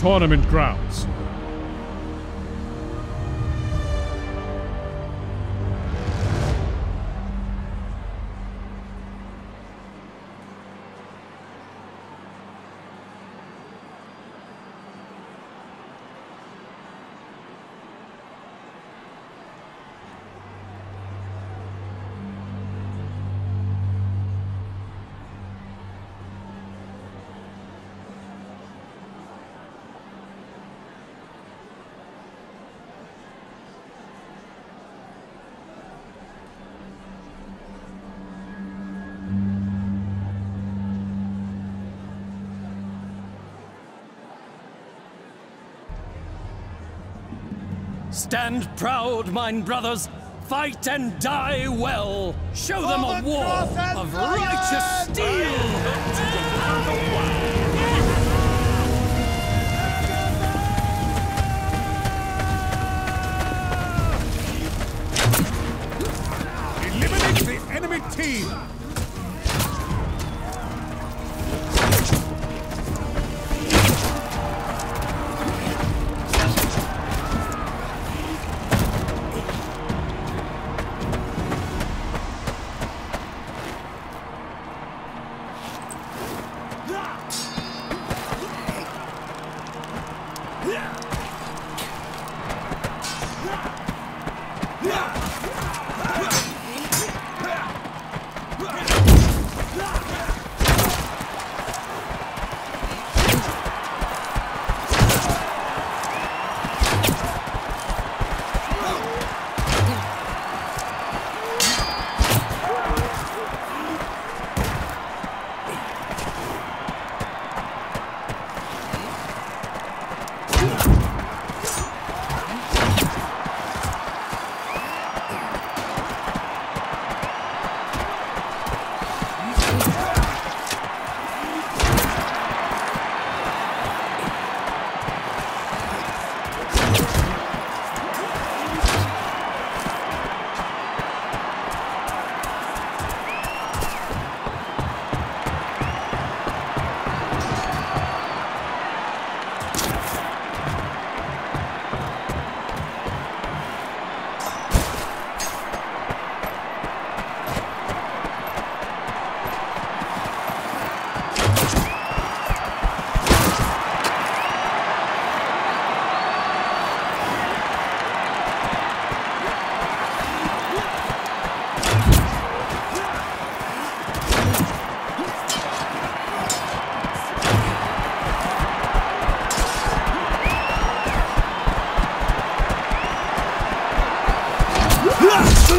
tournament grounds. Stand proud, mine brothers. Fight and die well. Show them a war of righteous steel. Yeah!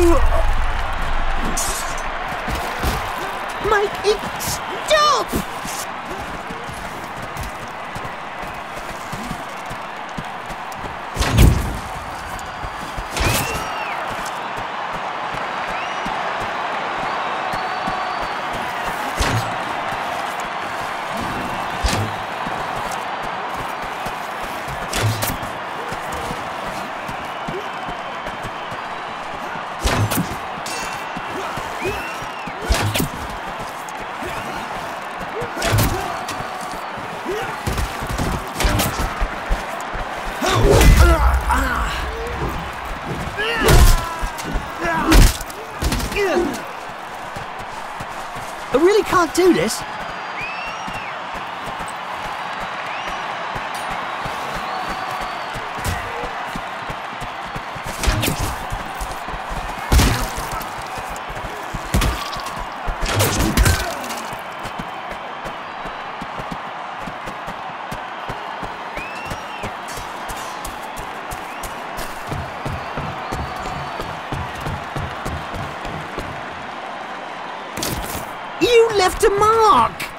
Make I really can't do this. Left a mark!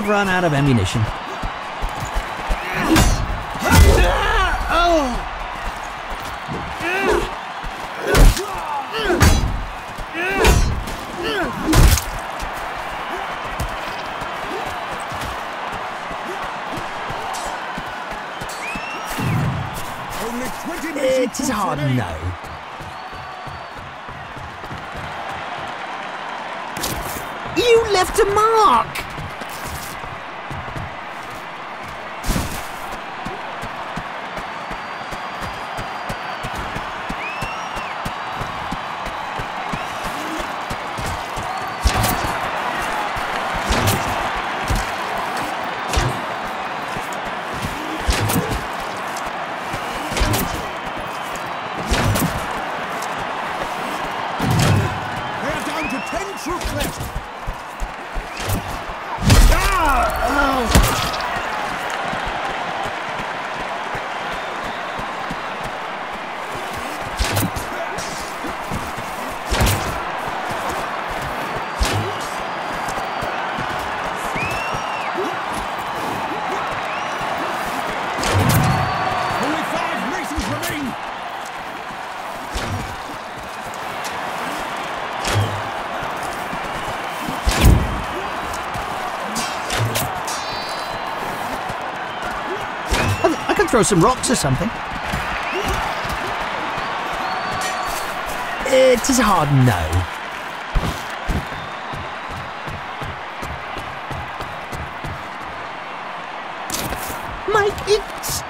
I've run out of ammunition. No. You left a mark! suplex. throw some rocks or something. It is a hard no. Mike, it's